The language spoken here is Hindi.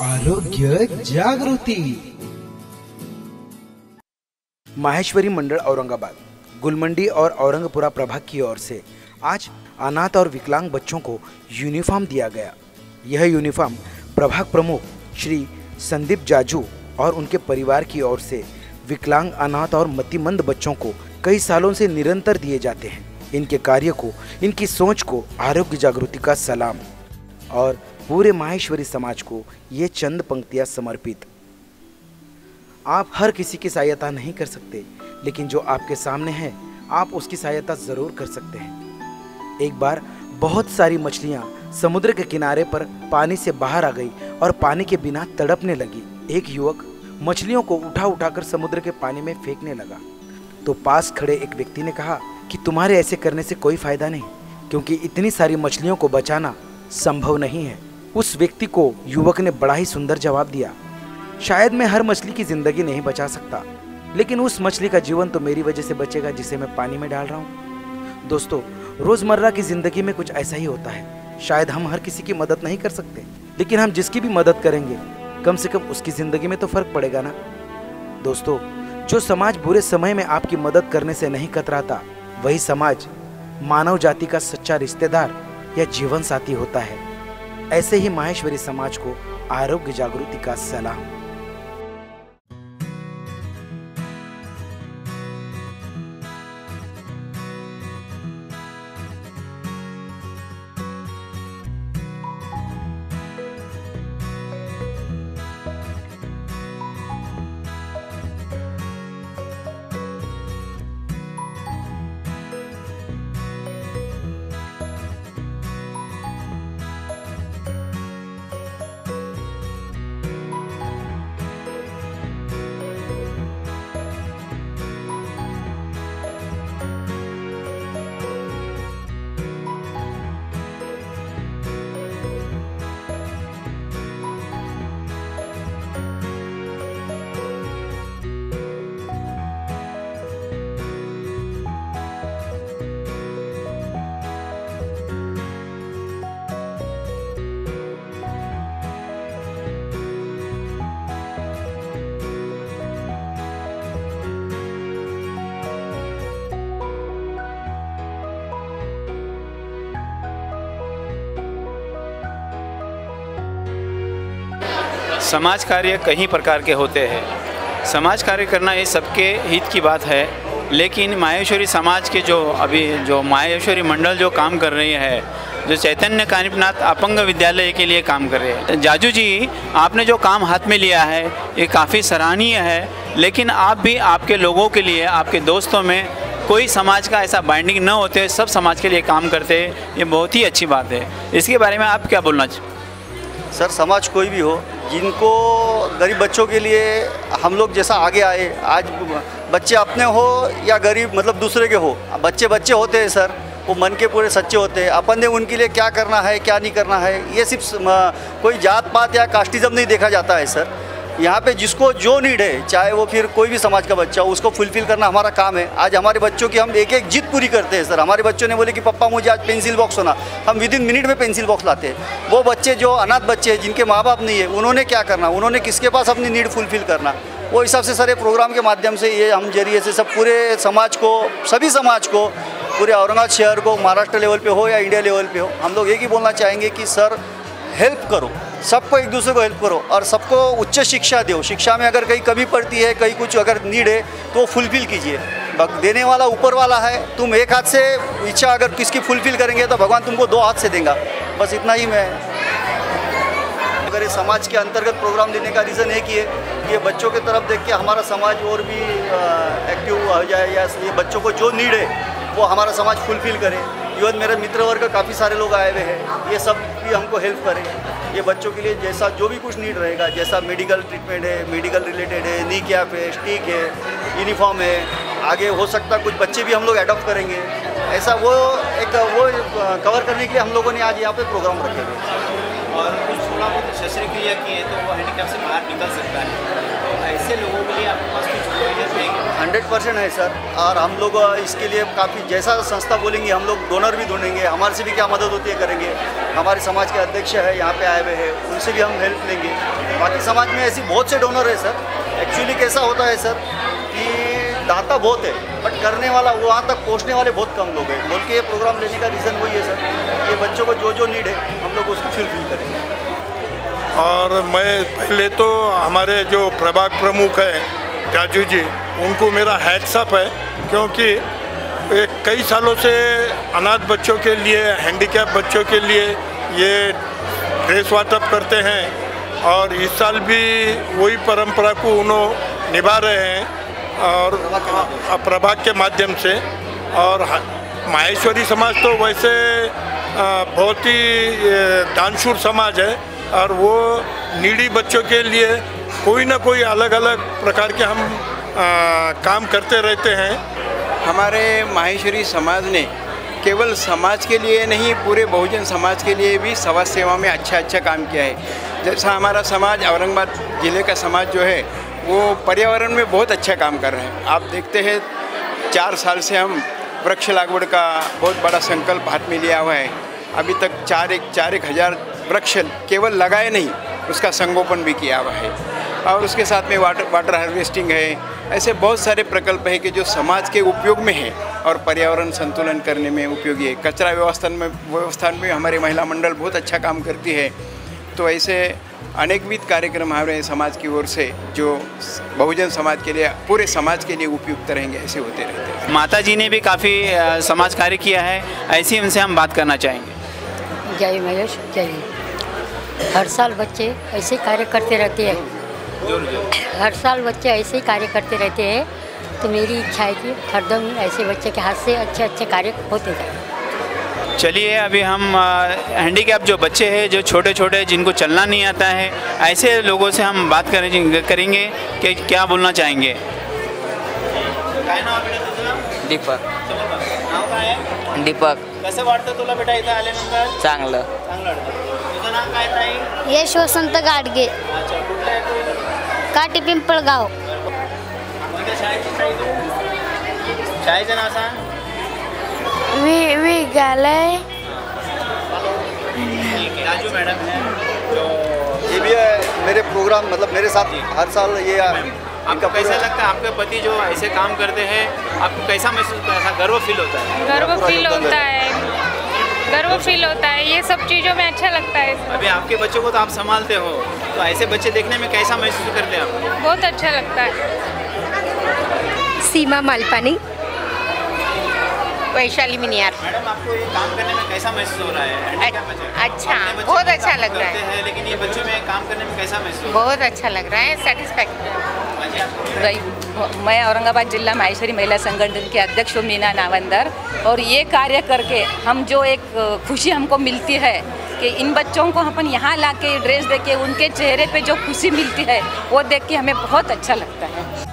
आरोग्य जागृति। माहेश्वरी मंडल औरंगाबाद, गुलमंडी और औरंगपुरा प्रभाग की ओर से आज अनाथ और विकलांग बच्चों को यूनिफॉर्म दिया गया। यह यूनिफॉर्म प्रभाग प्रमुख श्री संदीप जाजू और उनके परिवार की ओर से विकलांग, अनाथ और मतिमंद बच्चों को कई सालों से निरंतर दिए जाते हैं। इनके कार्य को, इनकी सोच को आरोग्य जागृति का सलाम और पूरे माहेश्वरी समाज को ये चंद पंक्तियाँ समर्पित। आप हर किसी की सहायता नहीं कर सकते, लेकिन जो आपके सामने है, आप उसकी सहायता ज़रूर कर सकते हैं। एक बार बहुत सारी मछलियाँ समुद्र के किनारे पर पानी से बाहर आ गई और पानी के बिना तड़पने लगी। एक युवक मछलियों को उठा उठाकर समुद्र के पानी में फेंकने लगा। तो पास खड़े एक व्यक्ति ने कहा कि तुम्हारे ऐसे करने से कोई फ़ायदा नहीं, क्योंकि इतनी सारी मछलियों को बचाना संभव नहीं है। उस व्यक्ति को युवक ने बड़ा ही सुंदर जवाब दिया। शायद मैं हर मछली की ज़िंदगी नहीं बचा सकता, लेकिन उस मछली का जीवन तो मेरी वजह से बचेगा जिसे मैं पानी में डाल रहा हूँ। दोस्तों, रोज़मर्रा की ज़िंदगी में कुछ ऐसा ही होता है। शायद हम हर किसी की मदद नहीं कर सकते, लेकिन हम जिसकी भी मदद करेंगे, कम से कम उसकी ज़िंदगी में तो फ़र्क पड़ेगा ना। दोस्तों, जो समाज बुरे समय में आपकी मदद करने से नहीं कतराता, वही समाज मानव जाति का सच्चा रिश्तेदार या जीवन साथी होता है। ऐसे ही माहेश्वरी समाज को आरोग्य जागृति का सलाम समाज कार्य कई प्रकार के होते हैं। समाज कार्य करना ये सबके हित की बात है, लेकिन माहेश्वरी समाज के जो अभी जो माहेश्वरी मंडल जो काम कर रही है, जो चैतन्य कानिपनाथ अपंग विद्यालय के लिए काम कर रहे हैं। जाजू जी, आपने जो काम हाथ में लिया है, ये काफ़ी सराहनीय है, लेकिन आप भी आपके लोगों के लिए, आपके दोस्तों में कोई समाज का ऐसा बाइंडिंग न होते, सब समाज के लिए काम करते, ये बहुत ही अच्छी बात है। इसके बारे में आप क्या बोलना चाहिए सर, समाज कोई भी हो, जिनको गरीब बच्चों के लिए हम लोग जैसा आगे आए, आज बच्चे अपने हो या गरीब मतलब दूसरे के हो। बच्चे बच्चे होते हैं सर, वो मन के पूरे सच्चे होते हैं। अपन ने उनके लिए क्या करना है, क्या नहीं करना है, ये सिर्फ़ कोई जात पात या कास्टिज़्म नहीं देखा जाता है सर। यहाँ पे जिसको जो नीड है, चाहे वो फिर कोई भी समाज का बच्चा हो, उसको फुलफिल करना हमारा काम है। आज हमारे बच्चों की हम एक एक जिद पूरी करते हैं, सर। हमारे बच्चों ने बोले कि पप्पा मुझे आज पेंसिल बॉक्स होना। हम विद इन मिनट में पेंसिल बॉक्स लाते हैं। वो बच्चे जो अनाथ बच्चे हैं, जिनके माँ बाप नहीं है, उन्होंने क्या करना? उन्होंने किसके पास अपनी नीड फुलफिल करना? वो हिसाब से सारे प्रोग्राम के माध्यम से ये हम ज़रिए से सब पूरे समाज को, सभी समाज को, पूरे औरंगाबाद शहर को, महाराष्ट्र लेवल पे हो या इंडिया लेवल पे हो, हम लोग ही बोलना चाहेंगे कि, सर हेल्प करो। सबको एक दूसरे को हेल्प करो और सबको उच्च शिक्षा दो। शिक्षा में अगर कहीं कमी पड़ती है, कहीं कुछ अगर नीड है तो फुलफिल कीजिए। देने वाला ऊपर वाला है, तुम एक हाथ से इच्छा अगर किसकी फुलफिल करेंगे तो भगवान तुमको दो हाथ से देगा। बस इतना ही मैं। अगर ये समाज के अंतर्गत प्रोग्राम देने का रीज़न एक ही है, ये बच्चों की तरफ़ देख के हमारा समाज और भी एक्टिव हो जाए या ये बच्चों को जो नीड है, वो हमारा समाज फुलफिल करे। इवन मेरे मित्र वर्ग काफ़ी सारे लोग आए हुए हैं। ये सब भी हमको हेल्प करें। ये बच्चों के लिए जैसा जो भी कुछ नीड रहेगा, जैसा मेडिकल ट्रीटमेंट है मेडिकल रिलेटेड है नी कैप है स्टीक है यूनिफॉर्म है, आगे हो सकता कुछ बच्चे भी हम लोग अडॉप्ट करेंगे। ऐसा वो एक वो कवर करने के लिए हम लोगों ने आज यहाँ पे प्रोग्राम रखे हुए और कुछ थोड़ा बहुत शस्त्रक्रिया की है तो वो हैंडीकैप से बाहर निकल सकता है। तो ऐसे लोगों के लिए आपके पास कुछ हंड्रेड परसेंट है, सर। और हम लोग इसके लिए काफ़ी, जैसा संस्था बोलेंगे, हम लोग डोनर भी ढूंढेंगे। हमारे से भी क्या मदद होती है करेंगे। हमारे समाज के अध्यक्ष है, यहाँ पे आए हुए हैं, उनसे भी हम हेल्प लेंगे। बाकी समाज में ऐसी बहुत से डोनर है, सर। एक्चुअली कैसा होता है, सर, कि दाता बहुत है, बट करने वाला वहाँ तक पहुँचने वाले बहुत कम लोग हैं। बोल के ये प्रोग्राम लेने का रीज़न वही है, सर ये बच्चों को जो जो नीड है, हम लोग उसको फुलफिल करेंगे। और मैं पहले तो हमारे जो प्रभाग प्रमुख हैं, राजू जी उनको मेरा हैट्सअप है, क्योंकि कई सालों से अनाथ बच्चों के लिए हैंडीकैप बच्चों के लिए ये ड्रेस वाटअप करते हैं और इस साल भी वही परंपरा को उन्होंने निभा रहे हैं और प्रभाग के माध्यम से। और माहेश्वरी समाज तो वैसे बहुत ही दानशूर समाज है और वो नीडी बच्चों के लिए कोई ना कोई अलग अलग प्रकार के हम अ, काम करते रहते हैं। हमारे माहेश्वरी समाज ने केवल समाज के लिए नहीं पूरे बहुजन समाज के लिए भी समाज सेवा में अच्छा अच्छा काम किया है। जैसा हमारा समाज औरंगाबाद ज़िले का समाज जो है वो पर्यावरण में बहुत अच्छा काम कर रहे हैं। आप देखते हैं चार साल से हम वृक्ष लागवड़ का बहुत बड़ा संकल्प हाथ में लिया हुआ है। अभी तक चार एक चार एक हज़ार वृक्ष केवल लगाए नहीं उसका संगोपन भी किया हुआ है। और उसके साथ में वाटर वाटर हार्वेस्टिंग है। ऐसे बहुत सारे प्रकल्प हैं कि जो समाज के उपयोग में है और पर्यावरण संतुलन करने में उपयोगी है। कचरा व्यवस्थान में व्यवस्थान में हमारे महिला मंडल बहुत अच्छा काम करती है। तो ऐसे अनेकविध कार्यक्रम हमारे समाज की ओर से जो बहुजन समाज के लिए पूरे समाज के लिए उपयुक्त रहेंगे ऐसे होते रहते हैं। माता जी ने भी काफ़ी समाज कार्य किया है। ऐसी उनसे हम बात करना चाहेंगे। जय महेश जय। हर साल बच्चे ऐसे कार्य करते रहते हैं। हर साल बच्चे ऐसे ही कार्य करते रहते हैं तो मेरी इच्छा है कि हरदम ऐसे बच्चे के हाथ से अच्छे अच्छे कार्य होते जाए। चलिए अभी हम हैंडीकैप जो बच्चे हैं जो छोटे छोटे जिनको चलना नहीं आता है ऐसे लोगों से हम बात करेंगे करेंगे कि क्या बोलना चाहेंगे। दीपक। दीपक। कसं वाटतं तुला बेटा इथं आल्यानंतर? चांगलं। चांगलं तुझं नाव काय ताई? यश वसंत गाडगे. अच्छा काटी पिंपळगाव शाळेची तू नाव सांग. वि विद्यालय राजू मैडम. है जो ये भी है मेरे प्रोग्राम मतलब मेरे साथ हर साल ये आपको कैसा लगता है? आपके पति जो ऐसे काम करते हैं आपको कैसा महसूस होता है? ऐसा गर्व फील होता है? गर्व फील होता है। गर्व फील होता है। ये सब चीज़ों में अच्छा लगता है अभी आपके बच्चों को तो आप संभालते हो। तो ऐसे बच्चे देखने में कैसा महसूस करते हैं आप? बहुत अच्छा लगता है। सीमा मालपानी। वैशाली मिनियार। मैडम आपको ये काम करने में कैसा महसूस हो रहा है? अच्छा, बच्चे बहुत अच्छा लग रहा है। लेकिन ये बच्चों में काम करने में कैसा महसूस बहुत अच्छा लग रहा है है? रही मैं औरंगाबाद जिला माहेश्वरी महिला संगठन के अध्यक्ष हूँ मीना नावंदर। और ये कार्य करके हम जो एक खुशी हमको मिलती है कि, इन बच्चों को अपन यहाँ ला के ड्रेस दे के उनके चेहरे पे जो खुशी मिलती है, वो देख के हमें बहुत अच्छा लगता है।